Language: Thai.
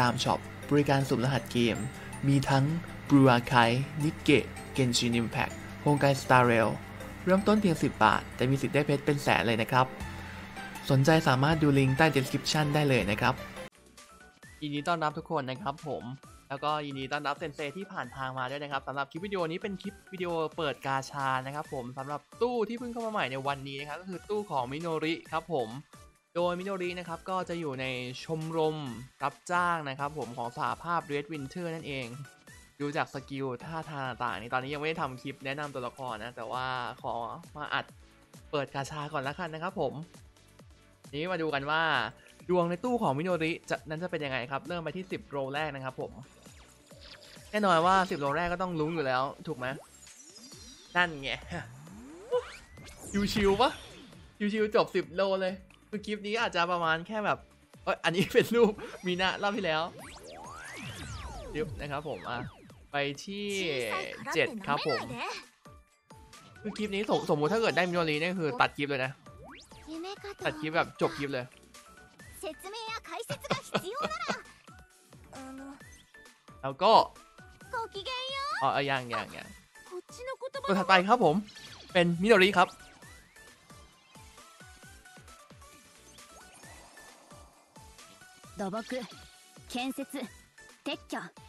ตามช็อปบริการสุ่มรหัสเกม มีทั้ง Blue Archive, Nikke, Genshin Impact, Honkai Star Rail เริ่มต้นเพียง 10 บาท แต่มีสิทธิ์ได้เพชรเป็นแสนเลยนะครับ สนใจสามารถดูลิงก์ใต้ description ได้เลยนะครับ ยินดีต้อนรับทุกคนนะครับผม แล้วก็ยินดีต้อนรับเซนเซที่ผ่านทางมาด้วยนะครับสำหรับคลิปวิดีโอนี้เป็นคลิปวิดีโอเปิดกาชานะครับผมสำหรับตู้ที่เพิ่งเข้ามาใหม่ในวันนี้นะครับก็คือตู้ของมิโนริครับผม โดยมิโนรินะครับก็จะอยู่ในชมรมรับจ้างนะครับผมของสหภาพ Red Winter นั่นเองดูจาก skill ท่าทางต่างๆนี่ตอนนี้ยังไม่ได้ทำคลิปแนะนำตัวละครนะ แต่ว่าขอมาอัดเปิดกาชาก่อนละกันนะครับผม นี้มาดูกันว่า ดวงในตู้ของมิโนริจังนั้นจะเป็นยังไงครับ เริ่มไปที่ 10 roll แรกนะครับผม แน่นอนว่า 10 roll แรกก็ต้องรุ้งอยู่แล้ว ถูกไหมนั่นไงชิวๆปะชิวๆจบ 10 โลเลย คือคลิปนี้อาจจะประมาณแค่แบบเอ้ยอันนี้เป็นรูปมีนารอบที่แล้วเดี๋ยวนะครับผมอะไปที่เจ็ดครับผมคือคลิปนี้สมมติถ้าเกิดได้มิโนรีนี่คือตัดคลิปเลยนะ ตัดคลิปแบบจบคลิปเลยแล้วก็อ๋ออย่างอย่างอย่างตัวถัดไปครับผม เป็นมิโนรีครับ 土木建設撤去。